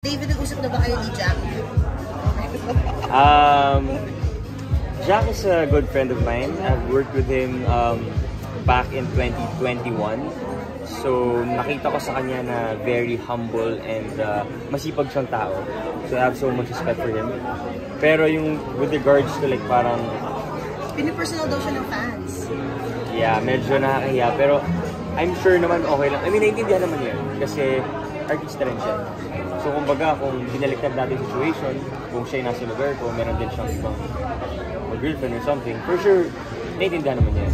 David, nag-usap na ba kayo ni Jack? Um, Jack is a good friend of mine. I've worked with him um, back in 2021. So, nakita ko sa kanya na very humble and uh, masipag siyang tao. So, I have so much respect for him. Pero yung with regards to like parang, Pinipersonal daw siya ng fans. yeah, medyo nakakahiya. Pero I'm sure naman okay lang. I mean, naiintindihan naman yun. Kasi artista rin siya. So, kumbaga, kung binaliktad natin yung situation, kung siya nasa lugar ko, meron din siyang ibang girlfriend or something, for sure, naiintindihan naman niya.